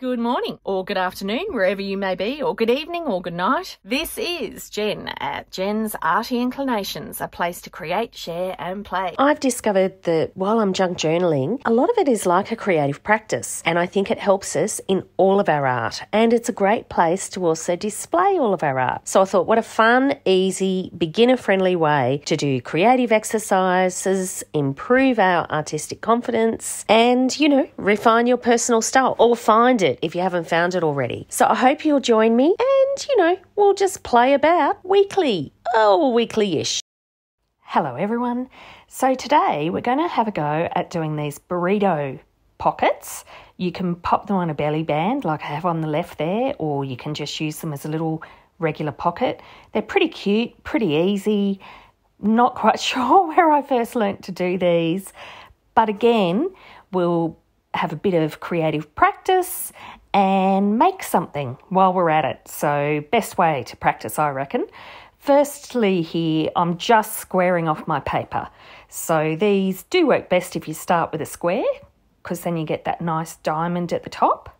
Good morning, or good afternoon, wherever you may be, or good evening, or good night. This is Jen at Jen's Arty Inclinations, a place to create, share, and play. I've discovered that while I'm junk journaling, a lot of it is like a creative practice, and I think it helps us in all of our art. And it's a great place to also display all of our art. So I thought, what a fun, easy, beginner friendly way to do creative exercises, improve our artistic confidence, and, you know, refine your personal style or find it it if you haven't found it already. So I hope you'll join me and, you know, we'll just play about weekly. Oh, weekly ish. Hello, everyone. So today we're going to have a go at doing these burrito pockets. You can pop them on a belly band like I have on the left there, or you can just use them as a little regular pocket. They're pretty cute, pretty easy. Not quite sure where I first learnt to do these, but again, we'll have a bit of creative practice and make something while we're at it. So, best way to practice, I reckon. Firstly, here I'm just squaring off my paper. So, these do work best if you start with a square because then you get that nice diamond at the top.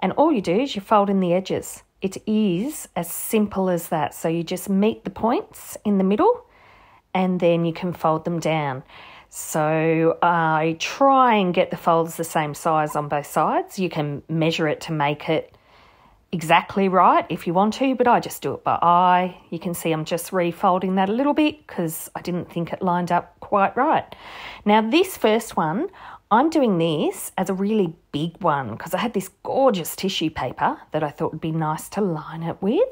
And all you do is you fold in the edges. It is as simple as that. So, you just meet the points in the middle and then you can fold them down. So I try and get the folds the same size on both sides. You can measure it to make it exactly right if you want to, but I just do it by eye. You can see I'm just refolding that a little bit because I didn't think it lined up quite right. Now, this first one, I'm doing this as a really big one because I had this gorgeous tissue paper that I thought would be nice to line it with.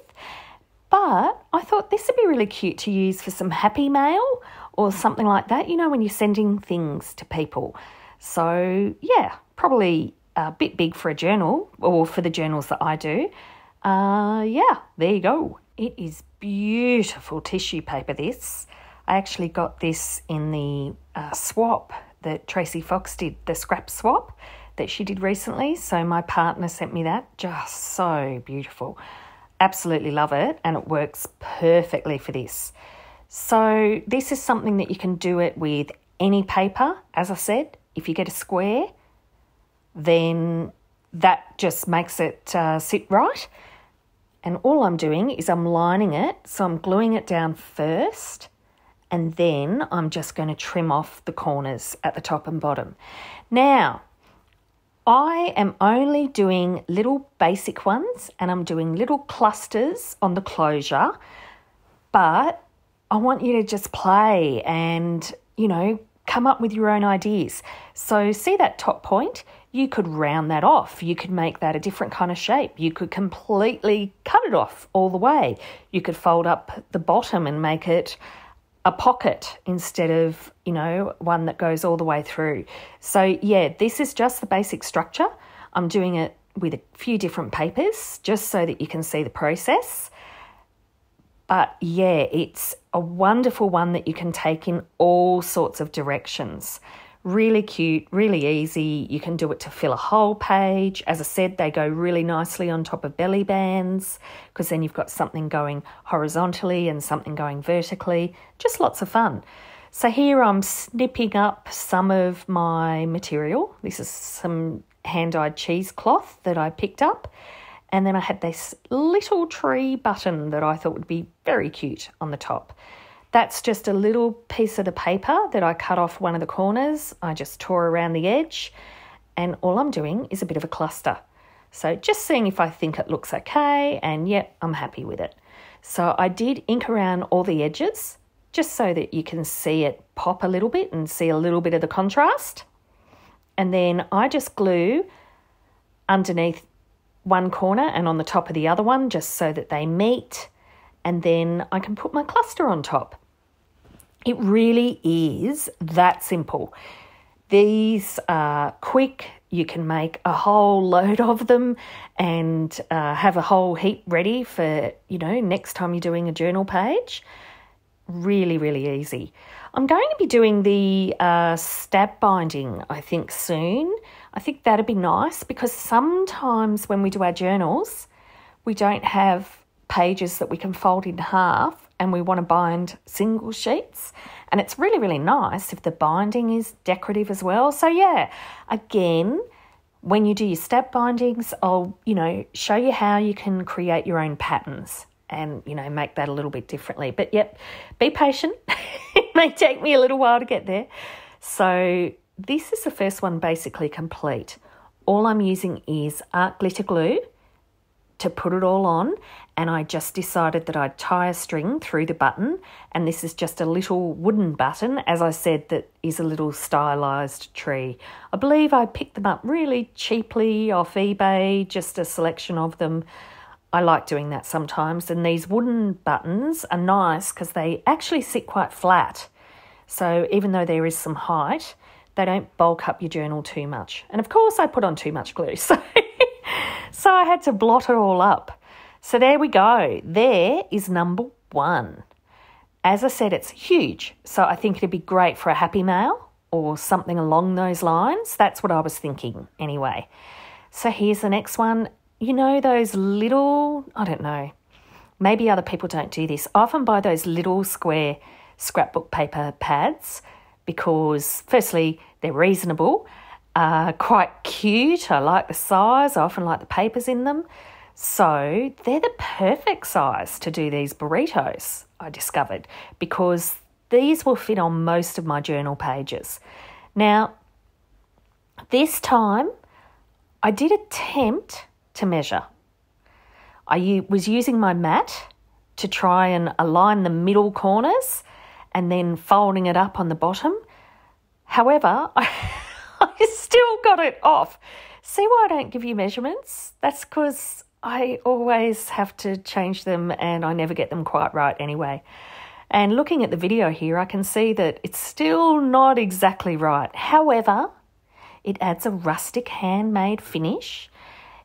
But I thought this would be really cute to use for some happy mail or something like that, you know, when you're sending things to people. So, yeah, probably a bit big for a journal or for the journals that I do. Uh, yeah, there you go. It is beautiful tissue paper, this. I actually got this in the uh, swap that Tracy Fox did, the scrap swap that she did recently. So my partner sent me that. Just so beautiful. Absolutely love it, and it works perfectly for this. So, this is something that you can do it with any paper. As I said, if you get a square, then that just makes it uh, sit right. And all I'm doing is I'm lining it, so I'm gluing it down first, and then I'm just going to trim off the corners at the top and bottom. Now, I am only doing little basic ones and I'm doing little clusters on the closure, but I want you to just play and, you know, come up with your own ideas. So, see that top point? You could round that off. You could make that a different kind of shape. You could completely cut it off all the way. You could fold up the bottom and make it a pocket instead of, you know, one that goes all the way through. So, yeah, this is just the basic structure. I'm doing it with a few different papers just so that you can see the process. But yeah, it's a wonderful one that you can take in all sorts of directions. Really cute, really easy. You can do it to fill a whole page. As I said, they go really nicely on top of belly bands because then you've got something going horizontally and something going vertically. Just lots of fun. So here I'm snipping up some of my material. This is some hand dyed cheesecloth that I picked up and then I had this little tree button that I thought would be very cute on the top. That's just a little piece of the paper that I cut off one of the corners. I just tore around the edge, and all I'm doing is a bit of a cluster. So just seeing if I think it looks okay, and yep, I'm happy with it. So I did ink around all the edges just so that you can see it pop a little bit and see a little bit of the contrast. And then I just glue underneath one corner and on the top of the other one just so that they meet and then I can put my cluster on top. It really is that simple. These are quick, you can make a whole load of them and uh, have a whole heap ready for, you know, next time you're doing a journal page. Really, really easy. I'm going to be doing the uh, stab binding, I think, soon. I think that'd be nice because sometimes when we do our journals, we don't have pages that we can fold in half and we want to bind single sheets. And it's really, really nice if the binding is decorative as well. So, yeah, again, when you do your step bindings, I'll, you know, show you how you can create your own patterns and, you know, make that a little bit differently. But yep, be patient. it may take me a little while to get there. So this is the first one basically complete. All I'm using is art glitter glue to put it all on and I just decided that I'd tie a string through the button and this is just a little wooden button as I said that is a little stylized tree. I believe I picked them up really cheaply off eBay, just a selection of them. I like doing that sometimes and these wooden buttons are nice because they actually sit quite flat. So even though there is some height, they don't bulk up your journal too much. And of course I put on too much glue. So so I had to blot it all up. So there we go. There is number one. As I said, it's huge. So I think it'd be great for a happy mail or something along those lines. That's what I was thinking anyway. So here's the next one. You know, those little, I don't know, maybe other people don't do this. I often buy those little square scrapbook paper pads because, firstly, they're reasonable uh, quite cute. I like the size. I often like the papers in them. So they're the perfect size to do these burritos, I discovered, because these will fit on most of my journal pages. Now, this time I did attempt to measure. I was using my mat to try and align the middle corners and then folding it up on the bottom. However, I I still got it off. See why I don't give you measurements? That's because I always have to change them and I never get them quite right anyway. And looking at the video here, I can see that it's still not exactly right. However, it adds a rustic handmade finish.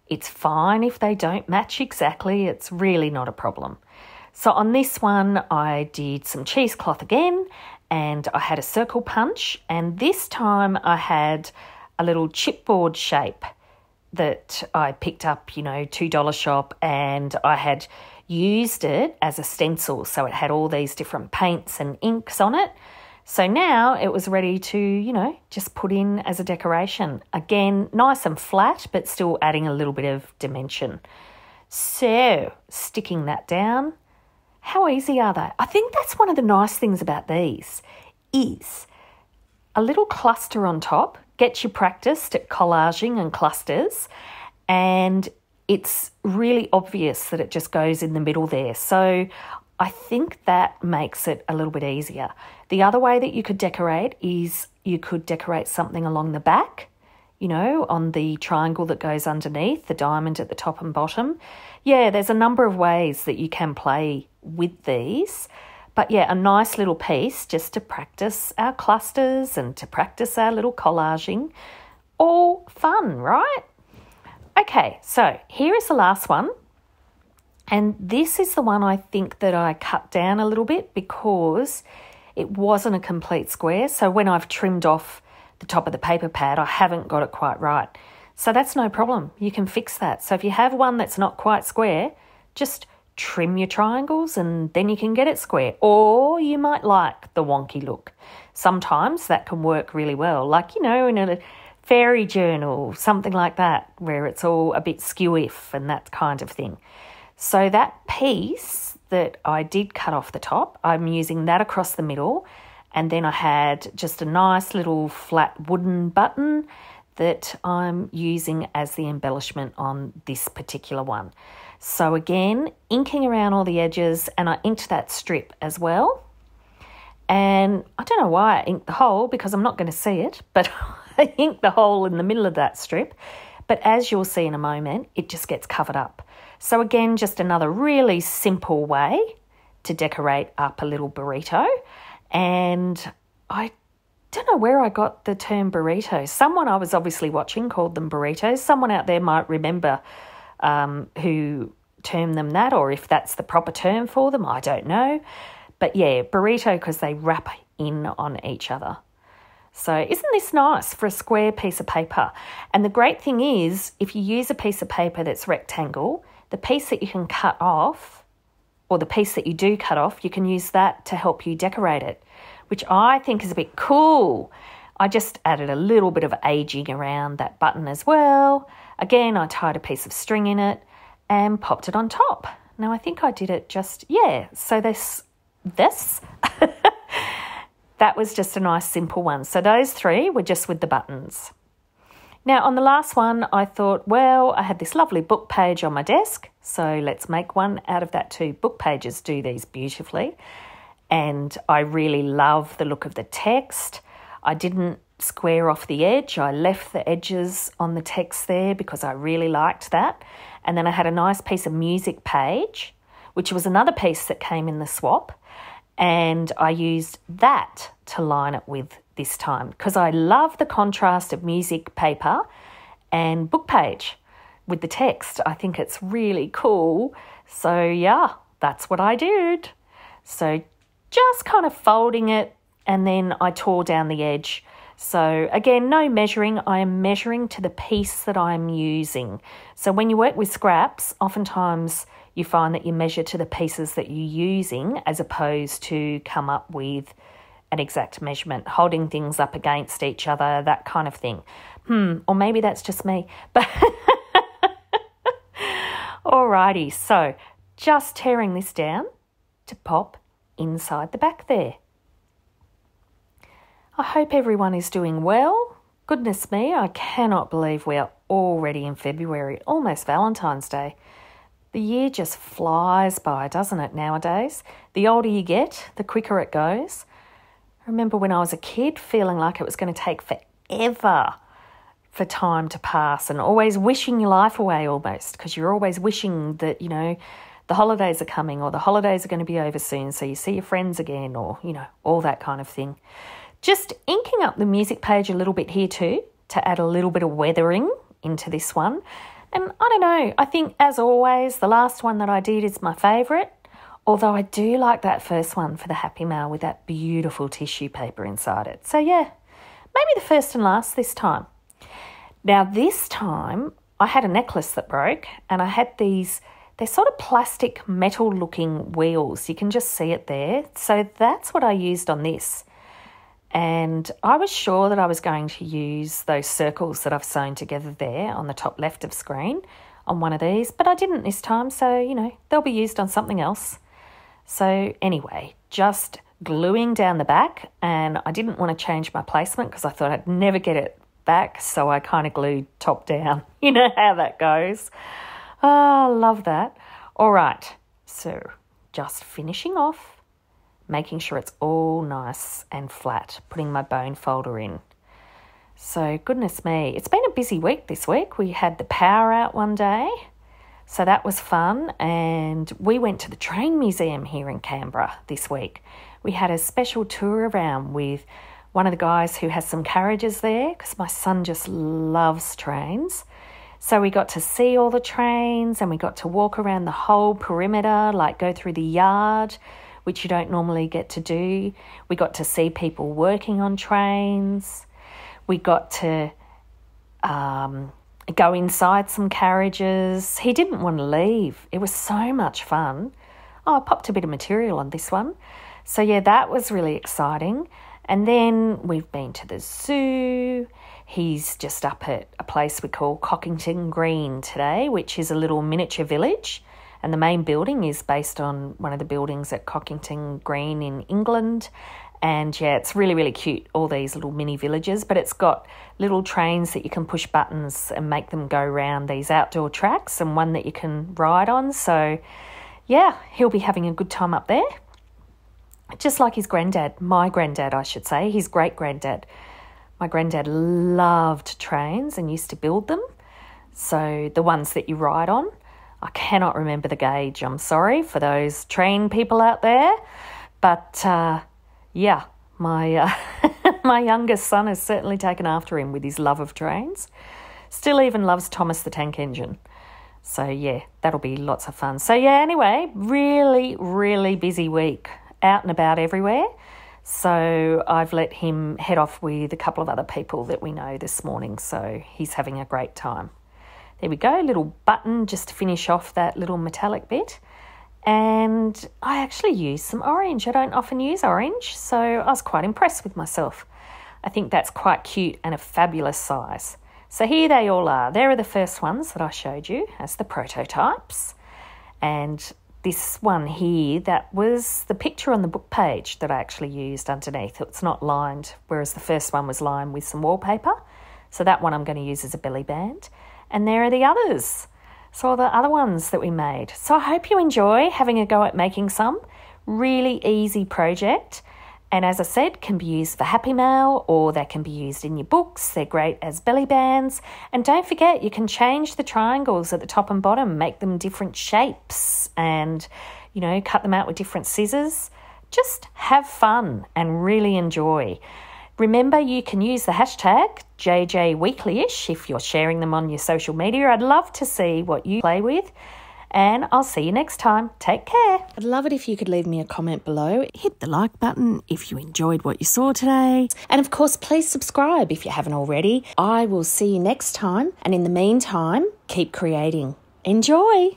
It's fine if they don't match exactly, it's really not a problem. So on this one, I did some cheesecloth again and I had a circle punch, and this time I had a little chipboard shape that I picked up, you know, $2 shop, and I had used it as a stencil. So it had all these different paints and inks on it. So now it was ready to, you know, just put in as a decoration. Again, nice and flat, but still adding a little bit of dimension. So, sticking that down, how easy are they? I think that's one of the nice things about these is a little cluster on top gets you practiced at collaging and clusters and it's really obvious that it just goes in the middle there. So I think that makes it a little bit easier. The other way that you could decorate is you could decorate something along the back, you know, on the triangle that goes underneath, the diamond at the top and bottom. Yeah, there's a number of ways that you can play with these. But yeah, a nice little piece just to practice our clusters and to practice our little collaging. All fun, right? Okay, so here is the last one. And this is the one I think that I cut down a little bit because it wasn't a complete square. So when I've trimmed off the top of the paper pad, I haven't got it quite right. So that's no problem. You can fix that. So if you have one that's not quite square, just trim your triangles and then you can get it square. Or you might like the wonky look. Sometimes that can work really well, like, you know, in a fairy journal, something like that, where it's all a bit skew if and that kind of thing. So that piece that I did cut off the top, I'm using that across the middle. And then I had just a nice little flat wooden button that I'm using as the embellishment on this particular one. So again, inking around all the edges and I inked that strip as well. And I don't know why I inked the hole because I'm not going to see it, but I inked the hole in the middle of that strip. But as you'll see in a moment, it just gets covered up. So again, just another really simple way to decorate up a little burrito. And I don't know where I got the term burrito. Someone I was obviously watching called them burritos. Someone out there might remember um, who term them that or if that's the proper term for them. I don't know. But yeah, burrito because they wrap in on each other. So, isn't this nice for a square piece of paper? And the great thing is, if you use a piece of paper that's rectangle, the piece that you can cut off, or the piece that you do cut off, you can use that to help you decorate it, which I think is a bit cool. I just added a little bit of aging around that button as well. Again, I tied a piece of string in it and popped it on top. Now I think I did it just, yeah, so this, this, that was just a nice simple one. So those three were just with the buttons. Now, on the last one, I thought, well, I had this lovely book page on my desk, so let's make one out of that too. Book pages do these beautifully, and I really love the look of the text. I didn't square off the edge, I left the edges on the text there because I really liked that. And then I had a nice piece of music page, which was another piece that came in the swap, and I used that to line it with this time because I love the contrast of music paper and book page with the text. I think it's really cool. So, yeah, that's what I did. So, just kind of folding it and then I tore down the edge. So, again, no measuring. I am measuring to the piece that I'm using. So, when you work with scraps, oftentimes you find that you measure to the pieces that you're using as opposed to come up with an exact measurement, holding things up against each other, that kind of thing. Hmm, or maybe that's just me. But alrighty, so just tearing this down to pop inside the back there. I hope everyone is doing well. Goodness me, I cannot believe we are already in February, almost Valentine's Day. The year just flies by, doesn't it, nowadays? The older you get, the quicker it goes. I remember when I was a kid feeling like it was going to take forever for time to pass and always wishing your life away almost because you're always wishing that, you know, the holidays are coming or the holidays are going to be over soon so you see your friends again or, you know, all that kind of thing. Just inking up the music page a little bit here too to add a little bit of weathering into this one. And I don't know, I think as always, the last one that I did is my favourite. Although I do like that first one for the Happy Mail with that beautiful tissue paper inside it. So, yeah, maybe the first and last this time. Now, this time I had a necklace that broke and I had these, they're sort of plastic metal looking wheels. You can just see it there. So, that's what I used on this. And I was sure that I was going to use those circles that I've sewn together there on the top left of screen on one of these, but I didn't this time. So, you know, they'll be used on something else. So, anyway, just gluing down the back, and I didn't want to change my placement because I thought I'd never get it back, so I kind of glued top down. You know how that goes. Oh, love that. All right, so just finishing off, making sure it's all nice and flat, putting my bone folder in. So, goodness me, it's been a busy week this week. We had the power out one day so that was fun. And we went to the Train Museum here in Canberra this week. We had a special tour around with one of the guys who has some carriages there because my son just loves trains. So we got to see all the trains and we got to walk around the whole perimeter, like go through the yard, which you don't normally get to do. We got to see people working on trains. We got to um, go inside some carriages. He didn't want to leave. It was so much fun. Oh, I popped a bit of material on this one. So, yeah, that was really exciting. And then we've been to the zoo. He's just up at a place we call Cockington Green today, which is a little miniature village. And the main building is based on one of the buildings at Cockington Green in England. And yeah, it's really, really cute, all these little mini villages, but it's got little trains that you can push buttons and make them go round these outdoor tracks and one that you can ride on. So yeah, he'll be having a good time up there. Just like his granddad, my granddad, I should say, his great granddad. My granddad loved trains and used to build them. So the ones that you ride on. I cannot remember the gauge, I'm sorry for those train people out there. But uh, yeah, my uh, my youngest son has certainly taken after him with his love of trains. Still even loves Thomas the Tank Engine. So yeah, that'll be lots of fun. So yeah, anyway, really really busy week out and about everywhere. So I've let him head off with a couple of other people that we know this morning. So he's having a great time. There we go, little button just to finish off that little metallic bit and I actually used some orange. I don't often use orange, so I was quite impressed with myself. I think that's quite cute and a fabulous size. So here they all are. There are the first ones that I showed you as the prototypes. And this one here, that was the picture on the book page that I actually used underneath. It's not lined, whereas the first one was lined with some wallpaper. So that one I'm going to use as a belly band. And there are the others. So the other ones that we made. So I hope you enjoy having a go at making some. Really easy project. And as I said, can be used for Happy Mail or they can be used in your books. They're great as belly bands. And don't forget, you can change the triangles at the top and bottom, make them different shapes, and you know, cut them out with different scissors. Just have fun and really enjoy. Remember, you can use the hashtag JJWeeklyish if you're sharing them on your social media. I'd love to see what you play with and I'll see you next time. Take care. I'd love it if you could leave me a comment below. Hit the like button if you enjoyed what you saw today. And of course, please subscribe if you haven't already. I will see you next time. And in the meantime, keep creating. Enjoy!